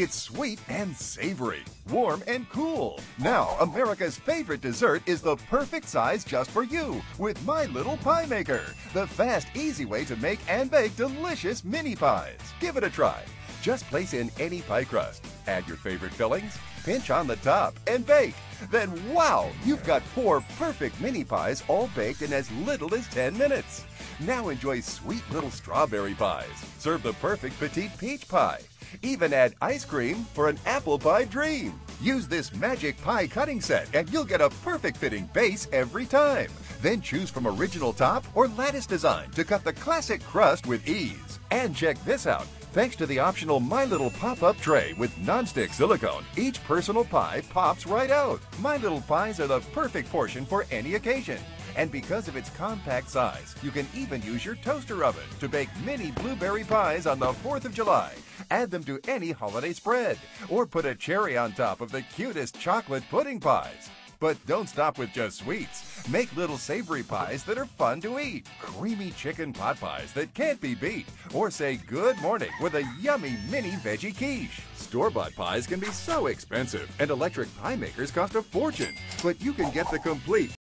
It's sweet and savory, warm and cool. Now, America's favorite dessert is the perfect size just for you with My Little Pie Maker, the fast, easy way to make and bake delicious mini pies. Give it a try. Just place in any pie crust, add your favorite fillings, pinch on the top, and bake. Then, wow, you've got four perfect mini pies all baked in as little as 10 minutes. Now enjoy sweet little strawberry pies. Serve the perfect petite peach pie. Even add ice cream for an apple pie dream. Use this magic pie cutting set and you'll get a perfect fitting base every time. Then choose from original top or lattice design to cut the classic crust with ease. And check this out. Thanks to the optional My Little Pop-Up Tray with non-stick silicone, each personal pie pops right out. My Little Pies are the perfect portion for any occasion. And because of its compact size, you can even use your toaster oven to bake mini blueberry pies on the 4th of July. Add them to any holiday spread, or put a cherry on top of the cutest chocolate pudding pies. But don't stop with just sweets. Make little savory pies that are fun to eat. Creamy chicken pot pies that can't be beat. Or say good morning with a yummy mini veggie quiche. Store-bought pies can be so expensive, and electric pie makers cost a fortune. But you can get the complete